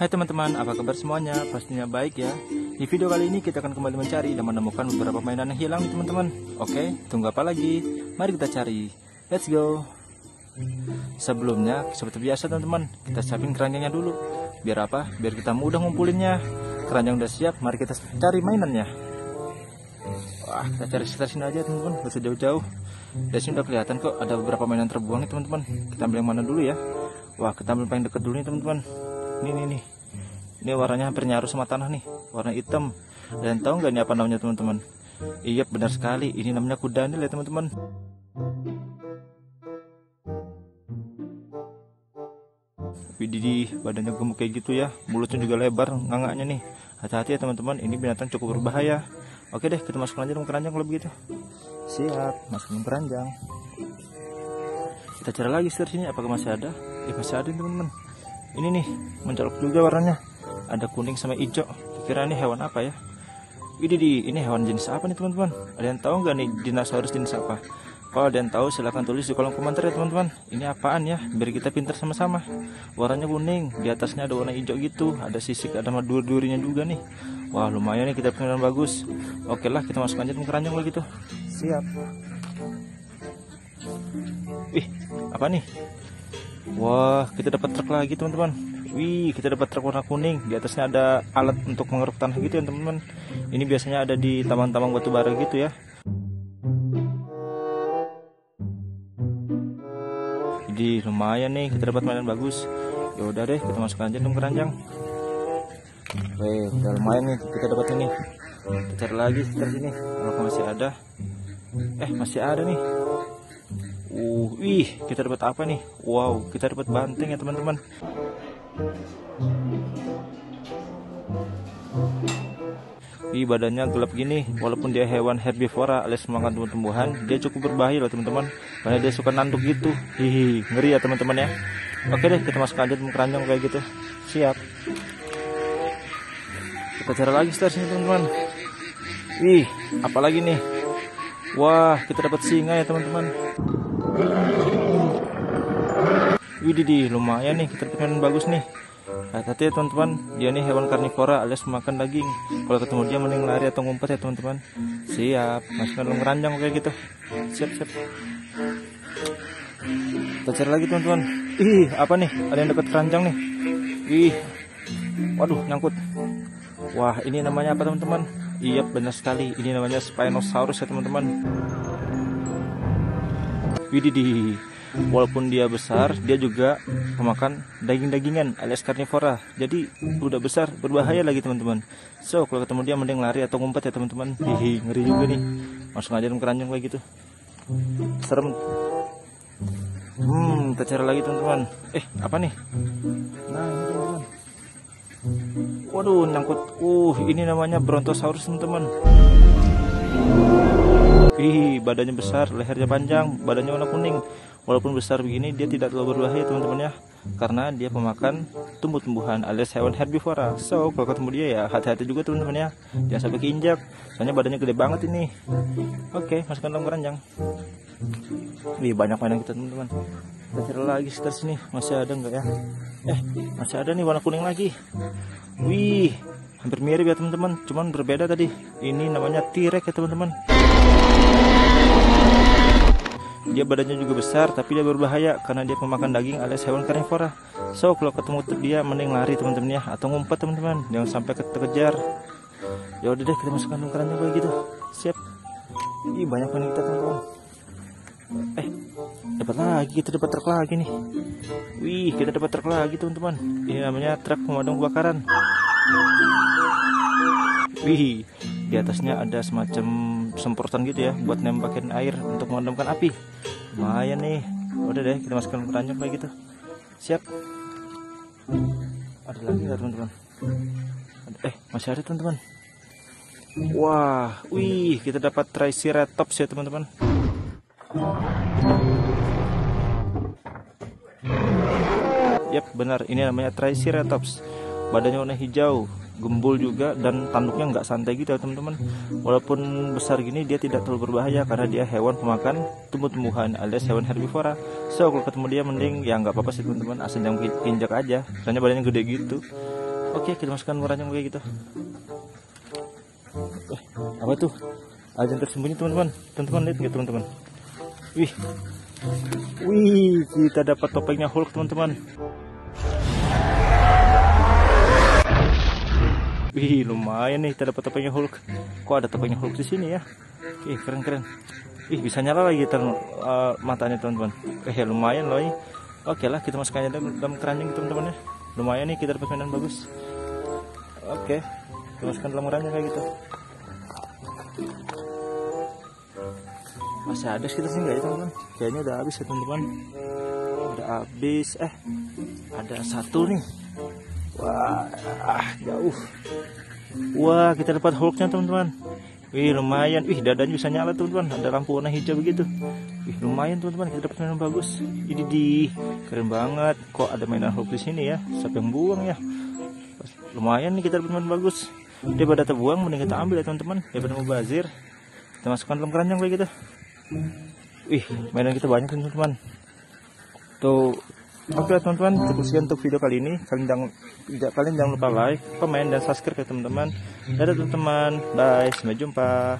Hai teman-teman, apa kabar semuanya? Pastinya baik ya. Di video kali ini kita akan kembali mencari dan menemukan beberapa mainan yang hilang teman-teman. Oke, tunggu apa lagi? Mari kita cari. Let's go. Sebelumnya, seperti biasa teman-teman, kita siapin keranjangnya dulu. Biar apa? Biar kita mudah ngumpulinnya. Keranjang udah siap, mari kita cari mainannya. Wah, kita cari sekitar sini aja teman-teman, gak usah jauh-jauh. Dari sini udah kelihatan kok ada beberapa mainan terbuang nih teman-teman. Kita ambil yang mana dulu ya? Wah, kita ambil paling deket dulu nih teman-teman. Ini nih nih. Ini warnanya hampir nyaru sama tanah nih, warna hitam. Dan tahu nggak ini apa namanya teman-teman? Iya benar sekali, ini namanya kudanil ya teman-teman. Widih, badannya gemuk kayak gitu ya, mulutnya juga lebar, ngangaknya nih. Hati-hati ya teman-teman, ini binatang cukup berbahaya. Oke deh, kita masuk aja dalam keranjang kalau begitu. Siap, masukin keranjang. Kita cari lagi sini, apakah masih ada? Eh masih ada teman-teman. Ini nih, mencolok juga warnanya. Ada kuning sama hijau. Kira ini hewan apa ya? Ini di ini hewan jenis apa nih teman-teman? Ada yang tahu nggak nih dinosaurus jenis apa? Kalau ada yang tahu silahkan tulis di kolom komentar ya teman-teman. Ini apaan ya? Biar kita pintar sama-sama. Warnanya kuning di atasnya ada warna hijau gitu. Ada sisik ada madur-durinya juga nih. Wah lumayan nih kita pengen bagus. Oke lah kita masuk aja ke keranjang lagi tuh. Siap. Wih, apa nih? Wah, kita dapat truk lagi teman-teman. Wih, kita dapat truk warna kuning. Di atasnya ada alat untuk mengeruk tanah gitu ya, teman-teman. Ini biasanya ada di tambang-tambang batu bara gitu ya. Jadi lumayan nih, kita dapat mainan bagus. Ya udah deh, kita masukkan aja ke keranjang. Udah lumayan nih, kita dapat ini. Kita cari lagi sekitar sini. Kalau masih ada, eh masih ada nih. Uh, wih, kita dapat apa nih? Wow, kita dapat banteng ya teman-teman. Wih badannya gelap gini. Walaupun dia hewan herbivora alias makan tumbuh-tumbuhan Dia cukup berbahaya loh teman-teman. Karena dia suka nanduk gitu. Hihi ngeri ya teman-teman ya. Oke deh kita masuk aja ke keranjang kayak gitu. Siap. Kita cari lagi setelah sini teman-teman. Wih apalagi nih? Wah kita dapat singa ya teman-teman Widih, lumayan nih kita dapat bagus nih Hati-hati ya teman-teman, dia nih hewan karnivora alias makan daging. Kalau ketemu dia mending lari atau ngumpet ya teman-teman. Siap, masukkan dalam keranjang kayak gitu. Siap, siap. Kita cari lagi teman-teman. Ih, apa nih? Ada yang dekat keranjang nih. Ih, waduh, nyangkut. Wah, ini namanya apa teman-teman? Iya, benar sekali. Ini namanya Spinosaurus ya teman-teman. Widih, walaupun dia besar dia juga memakan daging-dagingan alias karnivora. Jadi udah besar berbahaya lagi teman-teman. So kalau ketemu dia mending lari atau ngumpet ya teman-teman. Hihi ngeri juga nih. Langsung aja keranjang kayak gitu. Serem. Hmm kita cari lagi teman-teman. Eh apa nih? Nah ini teman-teman. Waduh nyangkut. Uh ini namanya brontosaurus teman-teman Ih, badannya besar, lehernya panjang, badannya warna kuning. Walaupun besar begini, dia tidak terlalu berbahaya teman-teman ya. Karena dia pemakan tumbuh-tumbuhan alias hewan herbivora. So, kalau ketemu dia ya hati-hati juga teman-teman ya. Jangan sampai keinjak. Soalnya badannya gede banget ini. Oke, masukkan dalam keranjang. Wih, banyak mainan kita teman-teman. Kita cari lagi sekitar sini. Masih ada nggak ya? Eh, masih ada nih warna kuning lagi. Wih, hampir mirip ya teman-teman cuman berbeda tadi ini namanya T-Rex ya teman-teman dia badannya juga besar tapi dia berbahaya karena dia pemakan daging alias hewan karnivora so kalau ketemu dia mending lari teman-teman ya atau ngumpet teman-teman. Jangan sampai kekejar ya udah deh kita masukkan keranjang kayak gitu. Siap. Ih banyak banget kita teman-teman eh dapat lagi kita dapat truk lagi nih. Wih kita dapat truk lagi teman-teman. Ini namanya truk pemadam kebakaran. Wih di atasnya ada semacam semprotan gitu ya buat nembakin air untuk memadamkan api. Lumayan nih. Udah deh kita masukkan ke keranjang kayak gitu. Siap. Ada lagi nggak teman-teman? Eh masih ada teman-teman? Wah wih kita dapat triceratops ya teman-teman. Yap benar. Ini namanya triceratops badannya warna hijau gembul juga dan tanduknya nggak santai gitu ya teman-teman walaupun besar gini dia tidak terlalu berbahaya karena dia hewan pemakan tumbuh-tumbuhan alias hewan herbivora so kalau ketemu dia mending ya nggak apa-apa sih teman-teman asal jangan injak aja soalnya badannya gede gitu Oke, kita masukkan keranjang kayak gitu. Eh, apa tuh? Ada yang tersembunyi teman-teman. Teman-teman lihat nggak teman-teman? Wih, wih, kita dapat topengnya Hulk teman-teman. Wih, lumayan nih kita dapat topengnya Hulk. Kok ada topengnya Hulk di sini ya? Oke, keren-keren. Ih, bisa nyala lagi ter uh, matanya teman-teman. Eh, ya, lumayan loh ini. Oke lah, kita masukkan dalam, dalam keranjang teman-teman ya. Lumayan nih kita dapat mainan bagus. Oke, kita masukkan dalam keranjang kayak gitu. Masih ada sekitar sini nggak ya teman-teman? Kayaknya udah habis ya teman-teman. Udah habis. Eh, ada satu nih. Wah, jauh. Wah, kita dapat Hulknya teman-teman. Wih, lumayan. Wih, dadanya bisa nyala teman-teman. Ada lampu warna hijau begitu. Wih, lumayan teman-teman. Kita dapat mainan bagus. Ini di keren banget. Kok ada mainan Hulk di sini ya? Siapa yang buang ya? Lumayan nih kita dapat mainan bagus. Daripada terbuang, mending kita ambil ya teman-teman. Daripada mau bazir. Kita masukkan dalam keranjang kayak gitu. Wih, mainan kita banyak teman-teman. Tuh, Oke okay, teman-teman, cukup sekian untuk video kali ini. Kalian jangan, kalian jangan lupa like, komen, dan subscribe ya teman-teman. Dadah teman-teman, bye, sampai jumpa.